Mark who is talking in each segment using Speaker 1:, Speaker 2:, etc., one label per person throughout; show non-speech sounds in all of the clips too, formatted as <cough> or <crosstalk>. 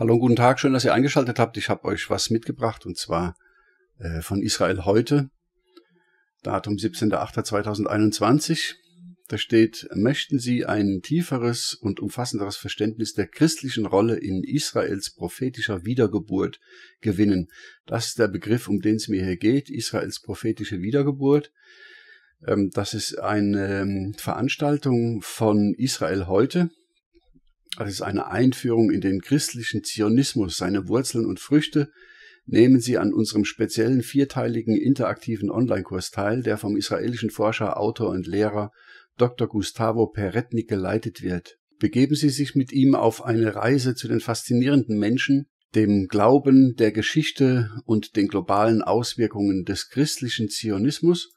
Speaker 1: Hallo und guten Tag, schön, dass ihr eingeschaltet habt. Ich habe euch was mitgebracht und zwar äh, von Israel heute, Datum 17.08.2021. Da steht, möchten Sie ein tieferes und umfassenderes Verständnis der christlichen Rolle in Israels prophetischer Wiedergeburt gewinnen. Das ist der Begriff, um den es mir hier geht, Israels prophetische Wiedergeburt. Ähm, das ist eine ähm, Veranstaltung von Israel heute das ist eine Einführung in den christlichen Zionismus, seine Wurzeln und Früchte. Nehmen Sie an unserem speziellen vierteiligen interaktiven Online-Kurs teil, der vom israelischen Forscher, Autor und Lehrer Dr. Gustavo Peretnik geleitet wird. Begeben Sie sich mit ihm auf eine Reise zu den faszinierenden Menschen, dem Glauben, der Geschichte und den globalen Auswirkungen des christlichen Zionismus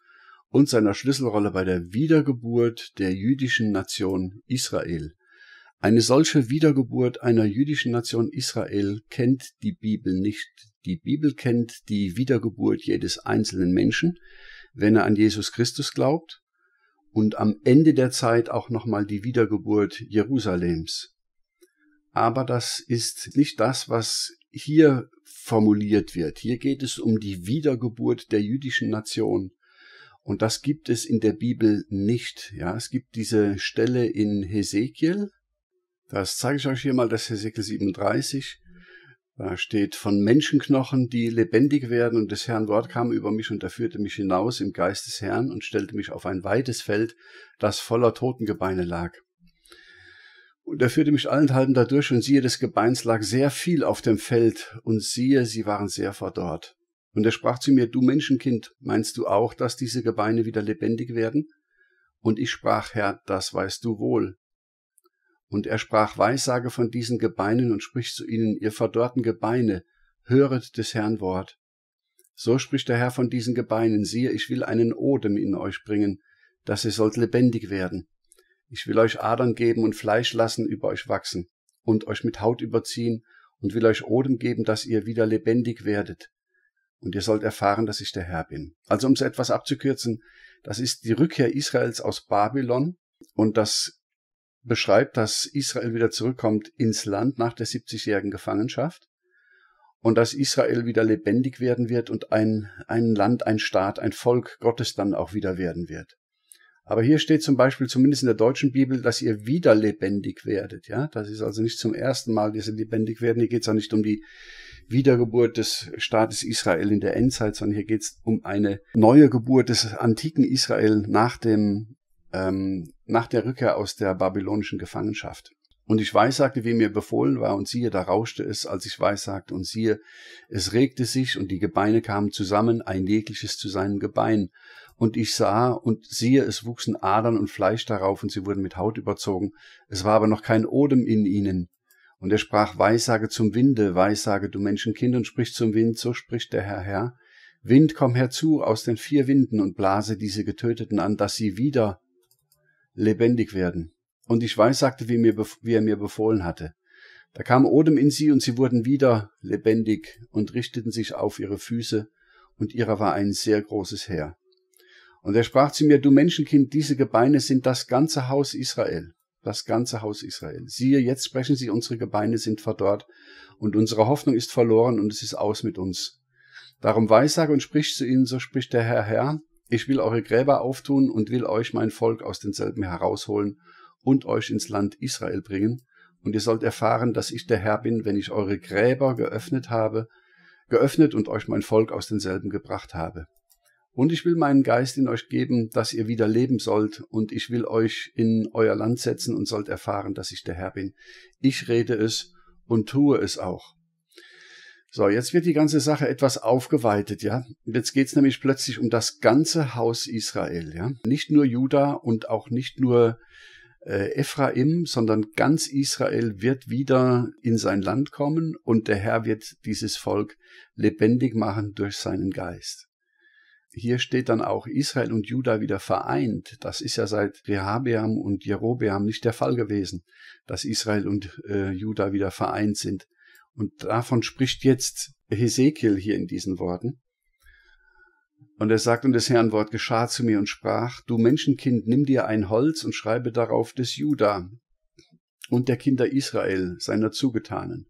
Speaker 1: und seiner Schlüsselrolle bei der Wiedergeburt der jüdischen Nation Israel. Eine solche Wiedergeburt einer jüdischen Nation Israel kennt die Bibel nicht. Die Bibel kennt die Wiedergeburt jedes einzelnen Menschen, wenn er an Jesus Christus glaubt und am Ende der Zeit auch nochmal die Wiedergeburt Jerusalems. Aber das ist nicht das, was hier formuliert wird. Hier geht es um die Wiedergeburt der jüdischen Nation. Und das gibt es in der Bibel nicht. Ja, es gibt diese Stelle in Hesekiel, das zeige ich euch hier mal, das Hesekiel 37. Da steht von Menschenknochen, die lebendig werden, und des Herrn Wort kam über mich und er führte mich hinaus im Geist des Herrn und stellte mich auf ein weites Feld, das voller Totengebeine lag. Und er führte mich allenthalben dadurch, und siehe, des Gebeins lag sehr viel auf dem Feld, und siehe, sie waren sehr verdorrt. Und er sprach zu mir, du Menschenkind, meinst du auch, dass diese Gebeine wieder lebendig werden? Und ich sprach, Herr, das weißt du wohl. Und er sprach Weissage von diesen Gebeinen und spricht zu ihnen, ihr verdorrten Gebeine, höret des Herrn Wort. So spricht der Herr von diesen Gebeinen, siehe, ich will einen Odem in euch bringen, dass ihr sollt lebendig werden. Ich will euch Adern geben und Fleisch lassen über euch wachsen und euch mit Haut überziehen und will euch Odem geben, dass ihr wieder lebendig werdet. Und ihr sollt erfahren, dass ich der Herr bin. Also um es etwas abzukürzen, das ist die Rückkehr Israels aus Babylon und das beschreibt, dass Israel wieder zurückkommt ins Land nach der 70-jährigen Gefangenschaft und dass Israel wieder lebendig werden wird und ein, ein Land, ein Staat, ein Volk Gottes dann auch wieder werden wird. Aber hier steht zum Beispiel, zumindest in der deutschen Bibel, dass ihr wieder lebendig werdet. Ja, das ist also nicht zum ersten Mal, dass ihr lebendig werden. Hier geht es auch nicht um die Wiedergeburt des Staates Israel in der Endzeit, sondern hier geht es um eine neue Geburt des antiken Israel nach dem ähm, nach der Rückkehr aus der babylonischen Gefangenschaft. Und ich weissagte, wie mir befohlen war, und siehe, da rauschte es, als ich weissagte, und siehe, es regte sich, und die Gebeine kamen zusammen, ein jegliches zu seinem Gebein. Und ich sah, und siehe, es wuchsen Adern und Fleisch darauf, und sie wurden mit Haut überzogen. Es war aber noch kein Odem in ihnen. Und er sprach, Weissage zum Winde, Weissage, du Menschenkind, und sprich zum Wind, so spricht der Herr Herr. Wind, komm herzu aus den vier Winden und blase diese Getöteten an, dass sie wieder lebendig werden. Und ich weiß, sagte, wie, mir, wie er mir befohlen hatte. Da kam Odem in sie und sie wurden wieder lebendig und richteten sich auf ihre Füße und ihrer war ein sehr großes Heer. Und er sprach zu mir, du Menschenkind, diese Gebeine sind das ganze Haus Israel, das ganze Haus Israel. Siehe, jetzt sprechen sie, unsere Gebeine sind verdorrt und unsere Hoffnung ist verloren und es ist aus mit uns. Darum weissage und sprich zu ihnen, so spricht der Herr Herr, ich will eure Gräber auftun und will euch mein Volk aus denselben herausholen und euch ins Land Israel bringen, und ihr sollt erfahren, dass ich der Herr bin, wenn ich eure Gräber geöffnet habe, geöffnet und euch mein Volk aus denselben gebracht habe. Und ich will meinen Geist in euch geben, dass ihr wieder leben sollt, und ich will euch in euer Land setzen und sollt erfahren, dass ich der Herr bin. Ich rede es und tue es auch. So, jetzt wird die ganze Sache etwas aufgeweitet, ja. Jetzt geht's nämlich plötzlich um das ganze Haus Israel, ja. Nicht nur Juda und auch nicht nur äh, Ephraim, sondern ganz Israel wird wieder in sein Land kommen und der Herr wird dieses Volk lebendig machen durch seinen Geist. Hier steht dann auch Israel und Juda wieder vereint. Das ist ja seit Rehabeam und Jerobeam nicht der Fall gewesen, dass Israel und äh, Juda wieder vereint sind. Und davon spricht jetzt Hesekiel hier in diesen Worten. Und er sagt, und das Herrn Wort geschah zu mir und sprach, du Menschenkind, nimm dir ein Holz und schreibe darauf des Juda und der Kinder Israel, seiner Zugetanen,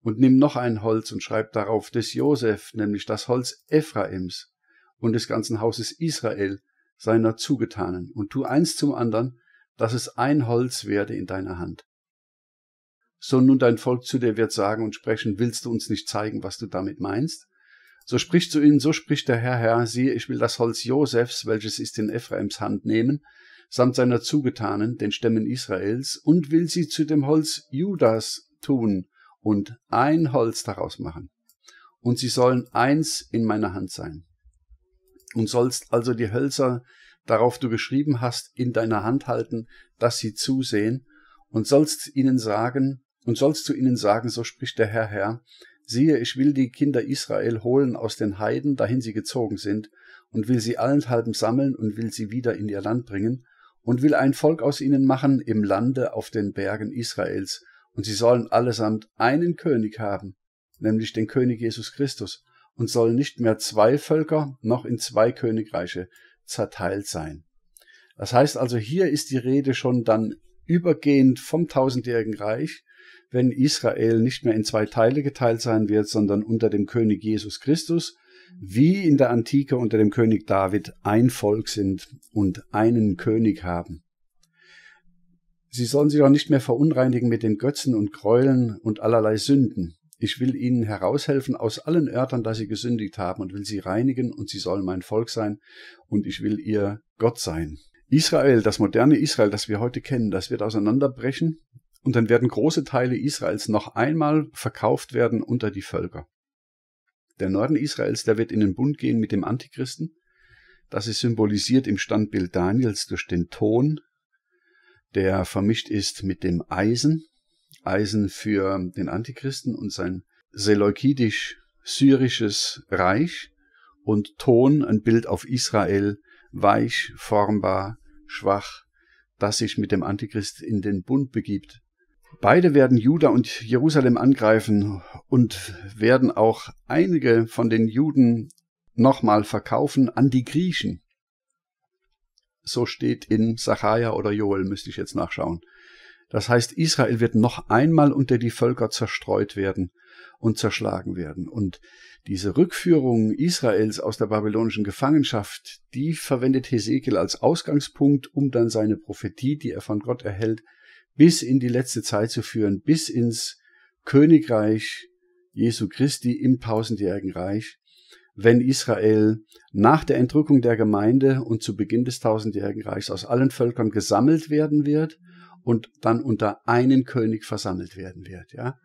Speaker 1: und nimm noch ein Holz und schreib darauf des Josef, nämlich das Holz Ephraims und des ganzen Hauses Israel, seiner Zugetanen, und tu eins zum anderen, dass es ein Holz werde in deiner Hand. So nun dein Volk zu dir wird sagen und sprechen, willst du uns nicht zeigen, was du damit meinst? So spricht zu ihnen, so spricht der Herr, Herr, siehe, ich will das Holz Josefs, welches ist in Ephraims Hand nehmen, samt seiner Zugetanen, den Stämmen Israels, und will sie zu dem Holz Judas tun und ein Holz daraus machen. Und sie sollen eins in meiner Hand sein. Und sollst also die Hölzer, darauf du geschrieben hast, in deiner Hand halten, dass sie zusehen, und sollst ihnen sagen, und sollst du ihnen sagen, so spricht der Herr Herr, siehe, ich will die Kinder Israel holen aus den Heiden, dahin sie gezogen sind, und will sie allenthalben sammeln und will sie wieder in ihr Land bringen, und will ein Volk aus ihnen machen im Lande auf den Bergen Israels, und sie sollen allesamt einen König haben, nämlich den König Jesus Christus, und sollen nicht mehr zwei Völker noch in zwei Königreiche zerteilt sein. Das heißt also, hier ist die Rede schon dann übergehend vom tausendjährigen Reich, wenn Israel nicht mehr in zwei Teile geteilt sein wird, sondern unter dem König Jesus Christus, wie in der Antike unter dem König David ein Volk sind und einen König haben. Sie sollen sich auch nicht mehr verunreinigen mit den Götzen und Gräueln und allerlei Sünden. Ich will ihnen heraushelfen aus allen Örtern, da sie gesündigt haben, und will sie reinigen, und sie sollen mein Volk sein, und ich will ihr Gott sein. Israel, das moderne Israel, das wir heute kennen, das wird auseinanderbrechen, und dann werden große Teile Israels noch einmal verkauft werden unter die Völker. Der Norden Israels, der wird in den Bund gehen mit dem Antichristen. Das ist symbolisiert im Standbild Daniels durch den Ton, der vermischt ist mit dem Eisen, Eisen für den Antichristen und sein seleukidisch-syrisches Reich und Ton, ein Bild auf Israel, weich, formbar, schwach, das sich mit dem Antichrist in den Bund begibt. Beide werden Juda und Jerusalem angreifen und werden auch einige von den Juden nochmal verkaufen an die Griechen. So steht in Sacharja oder Joel, müsste ich jetzt nachschauen. Das heißt, Israel wird noch einmal unter die Völker zerstreut werden und zerschlagen werden. Und diese Rückführung Israels aus der babylonischen Gefangenschaft, die verwendet Hesekiel als Ausgangspunkt, um dann seine Prophetie, die er von Gott erhält, bis in die letzte Zeit zu führen, bis ins Königreich Jesu Christi im tausendjährigen Reich, wenn Israel nach der Entrückung der Gemeinde und zu Beginn des tausendjährigen Reichs aus allen Völkern gesammelt werden wird und dann unter einen König versammelt werden wird, ja.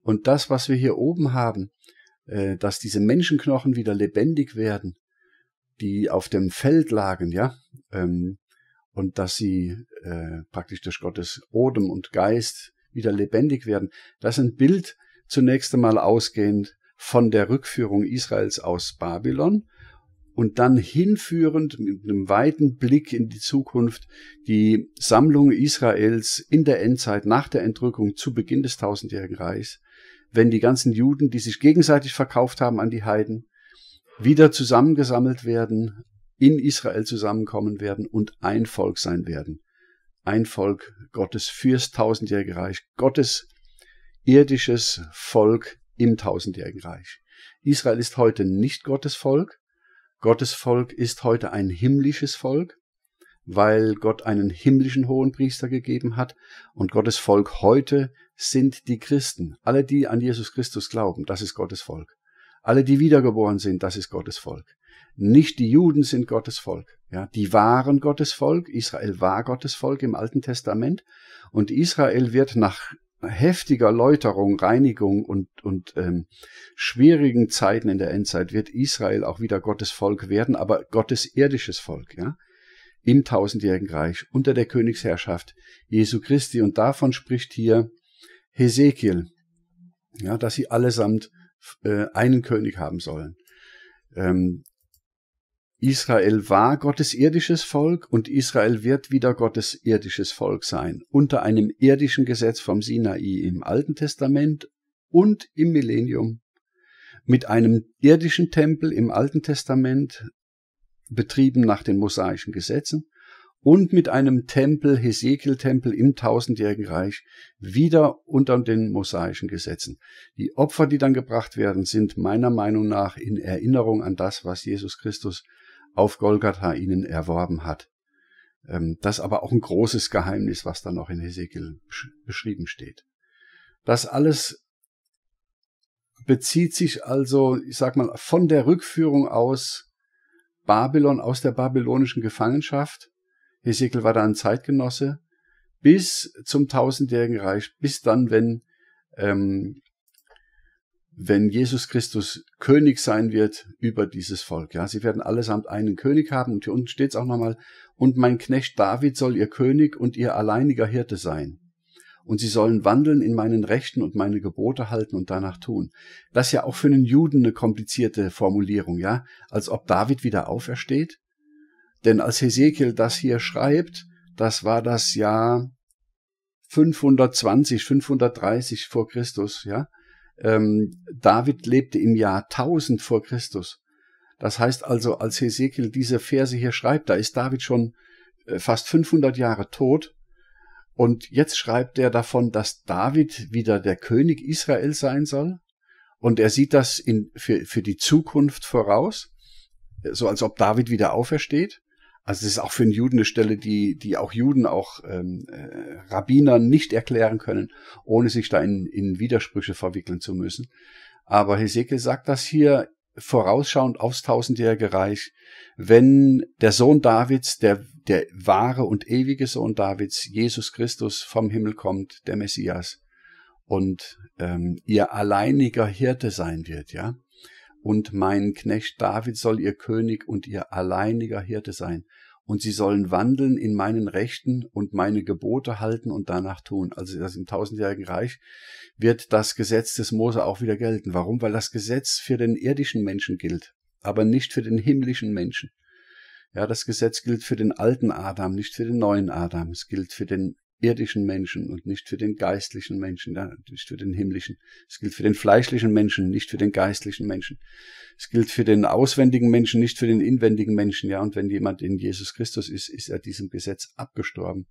Speaker 1: Und das, was wir hier oben haben, äh, dass diese Menschenknochen wieder lebendig werden, die auf dem Feld lagen, ja, ähm, und dass sie äh, praktisch durch Gottes Odem und Geist wieder lebendig werden. Das ist ein Bild zunächst einmal ausgehend von der Rückführung Israels aus Babylon und dann hinführend mit einem weiten Blick in die Zukunft die Sammlung Israels in der Endzeit nach der Entrückung zu Beginn des tausendjährigen Reichs, wenn die ganzen Juden, die sich gegenseitig verkauft haben an die Heiden, wieder zusammengesammelt werden, in Israel zusammenkommen werden und ein Volk sein werden. Ein Volk Gottes fürs tausendjährige Reich, Gottes irdisches Volk im tausendjährigen Reich. Israel ist heute nicht Gottes Volk, Gottes Volk ist heute ein himmlisches Volk, weil Gott einen himmlischen Hohenpriester gegeben hat und Gottes Volk heute sind die Christen. Alle, die an Jesus Christus glauben, das ist Gottes Volk. Alle, die wiedergeboren sind, das ist Gottes Volk. Nicht die Juden sind Gottes Volk. Ja, die waren Gottes Volk. Israel war Gottes Volk im Alten Testament. Und Israel wird nach heftiger Läuterung, Reinigung und, und ähm, schwierigen Zeiten in der Endzeit wird Israel auch wieder Gottes Volk werden, aber Gottes irdisches Volk, ja, im tausendjährigen Reich unter der Königsherrschaft Jesu Christi. Und davon spricht hier Hesekiel, ja, dass sie allesamt äh, einen König haben sollen. Ähm, Israel war Gottes irdisches Volk und Israel wird wieder Gottes irdisches Volk sein, unter einem irdischen Gesetz vom Sinai im Alten Testament und im Millennium, mit einem irdischen Tempel im Alten Testament, betrieben nach den mosaischen Gesetzen, und mit einem Tempel, Hesekiel-Tempel im tausendjährigen Reich, wieder unter den mosaischen Gesetzen. Die Opfer, die dann gebracht werden, sind meiner Meinung nach in Erinnerung an das, was Jesus Christus auf Golgatha ihnen erworben hat. Ähm, das aber auch ein großes Geheimnis, was da noch in Hesekiel beschrieben steht. Das alles bezieht sich also, ich sag mal, von der Rückführung aus Babylon, aus der babylonischen Gefangenschaft Hesekiel war da ein Zeitgenosse, bis zum tausendjährigen Reich, bis dann, wenn, ähm, wenn Jesus Christus König sein wird über dieses Volk. Ja, sie werden allesamt einen König haben und hier unten steht es auch nochmal, und mein Knecht David soll ihr König und ihr alleiniger Hirte sein. Und sie sollen wandeln in meinen Rechten und meine Gebote halten und danach tun. Das ist ja auch für einen Juden eine komplizierte Formulierung, ja, als ob David wieder aufersteht denn als Hesekiel das hier schreibt, das war das Jahr 520, 530 vor Christus, ja. Ähm, David lebte im Jahr 1000 vor Christus. Das heißt also, als Hesekiel diese Verse hier schreibt, da ist David schon äh, fast 500 Jahre tot. Und jetzt schreibt er davon, dass David wieder der König Israel sein soll. Und er sieht das in, für, für die Zukunft voraus, so als ob David wieder aufersteht. Also es ist auch für einen Juden eine Stelle, die, die auch Juden, auch ähm, äh, Rabbiner nicht erklären können, ohne sich da in, in Widersprüche verwickeln zu müssen. Aber Hesekiel sagt das hier vorausschauend aufs tausendjährige Reich, wenn der Sohn Davids, der, der wahre und ewige Sohn Davids, Jesus Christus vom Himmel kommt, der Messias, und ähm, ihr alleiniger Hirte sein wird, ja und mein Knecht David soll ihr König und ihr alleiniger Hirte sein. Und sie sollen wandeln in meinen Rechten und meine Gebote halten und danach tun. Also das im tausendjährigen Reich wird das Gesetz des Mose auch wieder gelten. Warum? Weil das Gesetz für den irdischen Menschen gilt, aber nicht für den himmlischen Menschen. Ja, das Gesetz gilt für den alten Adam, nicht für den neuen Adam. Es gilt für den irdischen Menschen und nicht für den geistlichen Menschen, nicht für den himmlischen. Es gilt für den fleischlichen Menschen, nicht für den geistlichen Menschen. Es gilt für den auswendigen Menschen, nicht für den inwendigen Menschen, ja. Und wenn jemand in Jesus Christus ist, ist er diesem Gesetz abgestorben.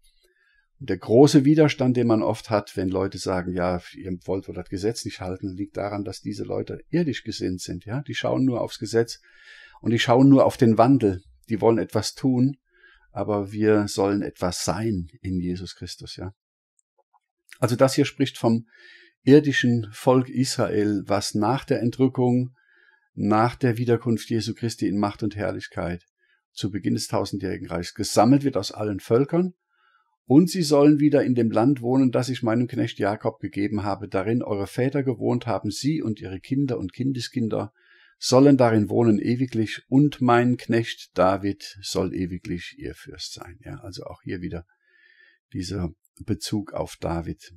Speaker 1: Und der große Widerstand, den man oft hat, wenn Leute sagen, ja, ihr wollt wohl das Gesetz nicht halten, liegt daran, dass diese Leute irdisch gesinnt sind, ja. Die schauen nur aufs Gesetz und die schauen nur auf den Wandel. Die wollen etwas tun, aber wir sollen etwas sein in Jesus Christus, ja. Also das hier spricht vom irdischen Volk Israel, was nach der Entrückung, nach der Wiederkunft Jesu Christi in Macht und Herrlichkeit zu Beginn des tausendjährigen Reichs gesammelt wird aus allen Völkern, und sie sollen wieder in dem Land wohnen, das ich meinem Knecht Jakob gegeben habe, darin eure Väter gewohnt haben, sie und ihre Kinder und Kindeskinder, sollen darin wohnen ewiglich und mein Knecht David soll ewiglich ihr Fürst sein. Ja, also auch hier wieder dieser Bezug auf David.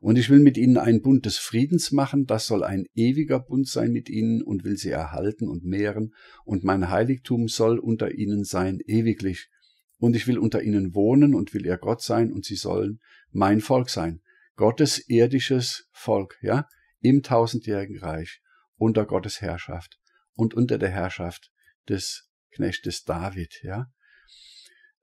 Speaker 1: Und ich will mit ihnen einen Bund des Friedens machen, das soll ein ewiger Bund sein mit ihnen und will sie erhalten und mehren, und mein Heiligtum soll unter ihnen sein ewiglich. Und ich will unter ihnen wohnen und will ihr Gott sein, und sie sollen mein Volk sein. Gottes irdisches Volk, ja, im tausendjährigen Reich, unter Gottes Herrschaft und unter der Herrschaft des Knechtes David, ja.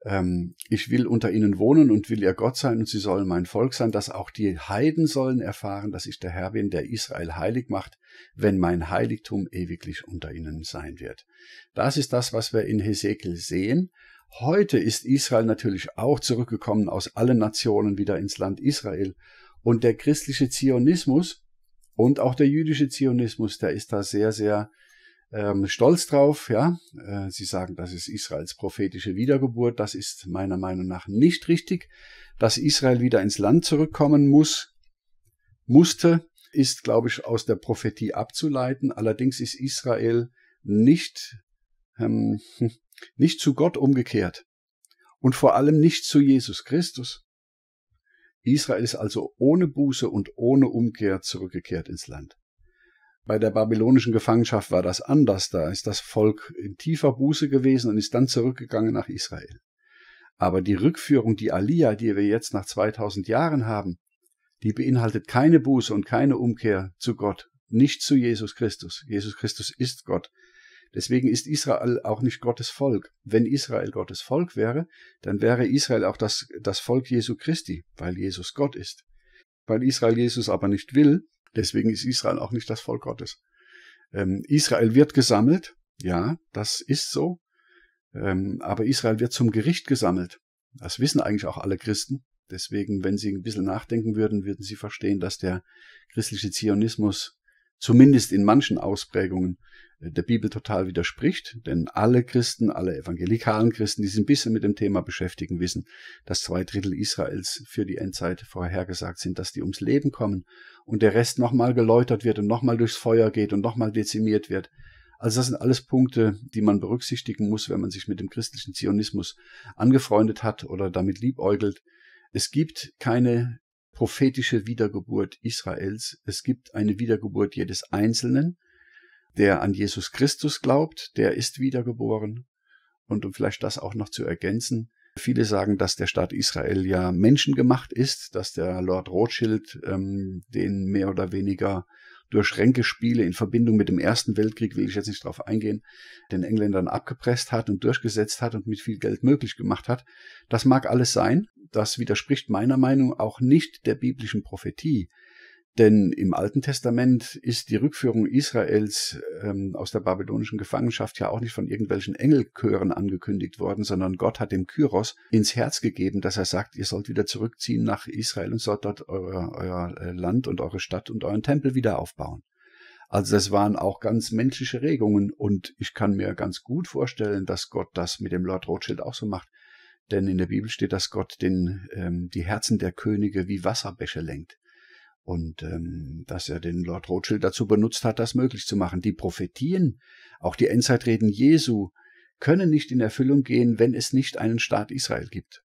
Speaker 1: Ähm, ich will unter ihnen wohnen und will ihr Gott sein und sie sollen mein Volk sein, dass auch die Heiden sollen erfahren, dass ich der Herr bin, der Israel heilig macht, wenn mein Heiligtum ewiglich unter ihnen sein wird. Das ist das, was wir in Hesekiel sehen. Heute ist Israel natürlich auch zurückgekommen aus allen Nationen wieder ins Land Israel. Und der christliche Zionismus und auch der jüdische Zionismus, der ist da sehr, sehr ähm, stolz drauf. Ja, äh, sie sagen, das ist Israels prophetische Wiedergeburt. Das ist meiner Meinung nach nicht richtig. Dass Israel wieder ins Land zurückkommen muss, musste, ist, glaube ich, aus der Prophetie abzuleiten. Allerdings ist Israel nicht ähm, <laughs> nicht zu Gott umgekehrt und vor allem nicht zu Jesus Christus. Israel ist also ohne Buße und ohne Umkehr zurückgekehrt ins Land. Bei der babylonischen Gefangenschaft war das anders. Da ist das Volk in tiefer Buße gewesen und ist dann zurückgegangen nach Israel. Aber die Rückführung, die Aliyah, die wir jetzt nach 2000 Jahren haben, die beinhaltet keine Buße und keine Umkehr zu Gott, nicht zu Jesus Christus. Jesus Christus ist Gott. Deswegen ist Israel auch nicht Gottes Volk. Wenn Israel Gottes Volk wäre, dann wäre Israel auch das, das Volk Jesu Christi, weil Jesus Gott ist. Weil Israel Jesus aber nicht will, deswegen ist Israel auch nicht das Volk Gottes. Ähm, Israel wird gesammelt, ja, das ist so, ähm, aber Israel wird zum Gericht gesammelt. Das wissen eigentlich auch alle Christen. Deswegen, wenn sie ein bisschen nachdenken würden, würden sie verstehen, dass der christliche Zionismus zumindest in manchen Ausprägungen äh, der Bibel total widerspricht, denn alle Christen, alle evangelikalen Christen, die sich ein bisschen mit dem Thema beschäftigen, wissen, dass zwei Drittel Israels für die Endzeit vorhergesagt sind, dass die ums Leben kommen und der Rest nochmal geläutert wird und nochmal durchs Feuer geht und nochmal dezimiert wird. Also das sind alles Punkte, die man berücksichtigen muss, wenn man sich mit dem christlichen Zionismus angefreundet hat oder damit liebäugelt. Es gibt keine prophetische Wiedergeburt Israels. Es gibt eine Wiedergeburt jedes Einzelnen, der an Jesus Christus glaubt, der ist wiedergeboren. Und um vielleicht das auch noch zu ergänzen, viele sagen, dass der Staat Israel ja menschengemacht ist, dass der Lord Rothschild ähm, den mehr oder weniger durch Ränkespiele in Verbindung mit dem Ersten Weltkrieg, will ich jetzt nicht darauf eingehen, den Engländern abgepresst hat und durchgesetzt hat und mit viel Geld möglich gemacht hat. Das mag alles sein. Das widerspricht meiner Meinung auch nicht der biblischen Prophetie. Denn im Alten Testament ist die Rückführung Israels ähm, aus der babylonischen Gefangenschaft ja auch nicht von irgendwelchen Engelchören angekündigt worden, sondern Gott hat dem Kyros ins Herz gegeben, dass er sagt, ihr sollt wieder zurückziehen nach Israel und sollt dort euer, euer äh, Land und eure Stadt und euren Tempel wieder aufbauen. Also das waren auch ganz menschliche Regungen und ich kann mir ganz gut vorstellen, dass Gott das mit dem Lord Rothschild auch so macht. Denn in der Bibel steht, dass Gott den, ähm, die Herzen der Könige wie Wasserbäche lenkt und ähm, dass er den Lord Rothschild dazu benutzt hat, das möglich zu machen. Die Prophetien, auch die Endzeitreden Jesu, können nicht in Erfüllung gehen, wenn es nicht einen Staat Israel gibt.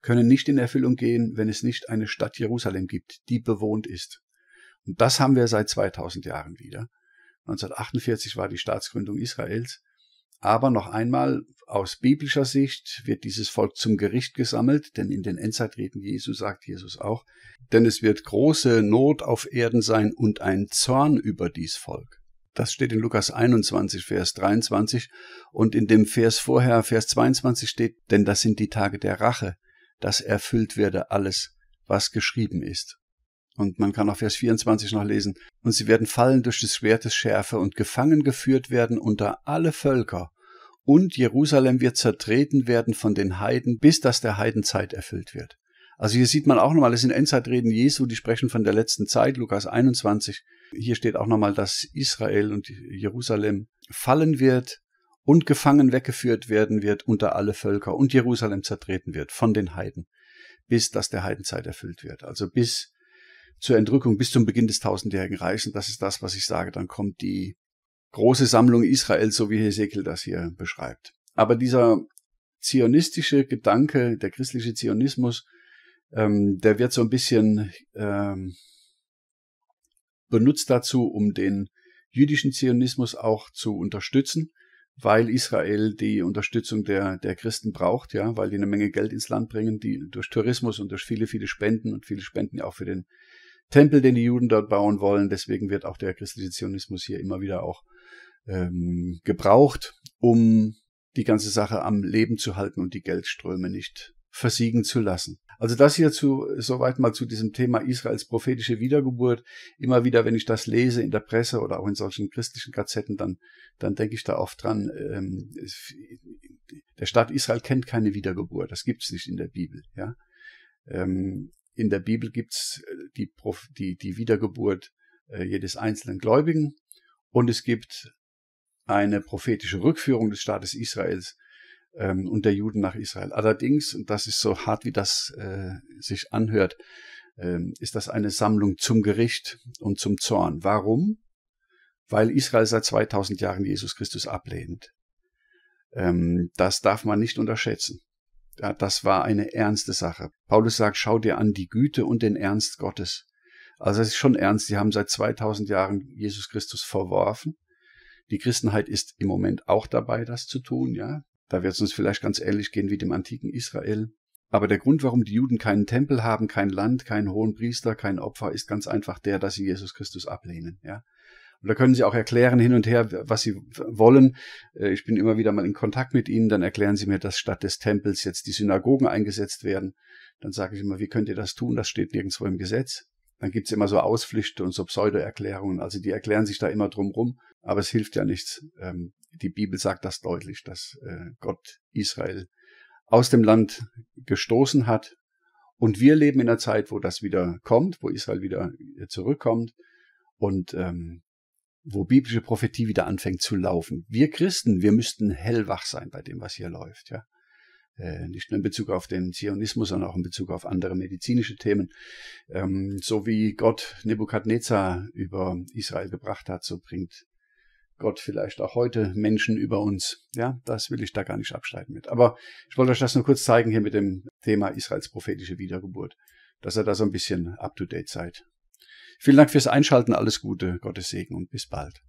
Speaker 1: Können nicht in Erfüllung gehen, wenn es nicht eine Stadt Jerusalem gibt, die bewohnt ist. Und das haben wir seit 2000 Jahren wieder. 1948 war die Staatsgründung Israels aber noch einmal, aus biblischer Sicht wird dieses Volk zum Gericht gesammelt, denn in den Endzeitreden Jesu sagt Jesus auch, denn es wird große Not auf Erden sein und ein Zorn über dies Volk. Das steht in Lukas 21, Vers 23 und in dem Vers vorher, Vers 22 steht, denn das sind die Tage der Rache, dass erfüllt werde alles, was geschrieben ist. Und man kann auch Vers 24 noch lesen. Und sie werden fallen durch des Schwertes Schärfe und gefangen geführt werden unter alle Völker und Jerusalem wird zertreten werden von den Heiden, bis dass der Heidenzeit erfüllt wird. Also hier sieht man auch nochmal, es sind Endzeitreden Jesu, die sprechen von der letzten Zeit, Lukas 21. Hier steht auch nochmal, dass Israel und Jerusalem fallen wird und gefangen weggeführt werden wird unter alle Völker und Jerusalem zertreten wird von den Heiden, bis dass der Heidenzeit erfüllt wird. Also bis zur Entrückung, bis zum Beginn des tausendjährigen Reichs. Und das ist das, was ich sage. Dann kommt die große Sammlung Israels, so wie Hesekiel das hier beschreibt. Aber dieser zionistische Gedanke, der christliche Zionismus, ähm, der wird so ein bisschen ähm, benutzt dazu, um den jüdischen Zionismus auch zu unterstützen, weil Israel die Unterstützung der, der Christen braucht, ja, weil die eine Menge Geld ins Land bringen, die durch Tourismus und durch viele, viele Spenden und viele Spenden auch für den Tempel, den die Juden dort bauen wollen. Deswegen wird auch der christliche Zionismus hier immer wieder auch ähm, gebraucht, um die ganze Sache am Leben zu halten und die Geldströme nicht versiegen zu lassen. Also das hier zu, soweit mal zu diesem Thema Israels prophetische Wiedergeburt. Immer wieder, wenn ich das lese in der Presse oder auch in solchen christlichen Gazetten, dann, dann denke ich da oft dran, ähm, der Staat Israel kennt keine Wiedergeburt. Das gibt's nicht in der Bibel, ja. Ähm, in der Bibel gibt's äh, die, die, die Wiedergeburt äh, jedes einzelnen Gläubigen und es gibt eine prophetische Rückführung des Staates Israels ähm, und der Juden nach Israel. Allerdings, und das ist so hart, wie das äh, sich anhört, ähm, ist das eine Sammlung zum Gericht und zum Zorn. Warum? Weil Israel seit 2000 Jahren Jesus Christus ablehnt. Ähm, das darf man nicht unterschätzen. Ja, das war eine ernste Sache. Paulus sagt, schau dir an die Güte und den Ernst Gottes. Also es ist schon ernst. Sie haben seit 2000 Jahren Jesus Christus verworfen. Die Christenheit ist im Moment auch dabei, das zu tun, ja. Da wird es uns vielleicht ganz ähnlich gehen wie dem antiken Israel. Aber der Grund, warum die Juden keinen Tempel haben, kein Land, keinen hohen Priester, kein Opfer, ist ganz einfach der, dass sie Jesus Christus ablehnen, ja. Und da können Sie auch erklären hin und her, was Sie wollen. Äh, ich bin immer wieder mal in Kontakt mit Ihnen. Dann erklären Sie mir, dass statt des Tempels jetzt die Synagogen eingesetzt werden. Dann sage ich immer, wie könnt ihr das tun? Das steht nirgendwo im Gesetz. Dann gibt's immer so Ausflüchte und so Pseudo-Erklärungen. Also die erklären sich da immer drum rum. Aber es hilft ja nichts. Ähm, die Bibel sagt das deutlich, dass äh, Gott Israel aus dem Land gestoßen hat. Und wir leben in einer Zeit, wo das wieder kommt, wo Israel wieder zurückkommt. Und ähm, wo biblische Prophetie wieder anfängt zu laufen. Wir Christen, wir müssten hellwach sein bei dem, was hier läuft, ja. Äh, nicht nur in Bezug auf den Zionismus, sondern auch in Bezug auf andere medizinische Themen. Ähm, so wie Gott Nebukadnezar über Israel gebracht hat, so bringt Gott vielleicht auch heute Menschen über uns. Ja, das will ich da gar nicht abstreiten mit. Aber ich wollte euch das nur kurz zeigen hier mit dem Thema Israels prophetische Wiedergeburt, dass ihr da so ein bisschen up to date seid. Vielen Dank fürs Einschalten, alles Gute, Gottes Segen und bis bald.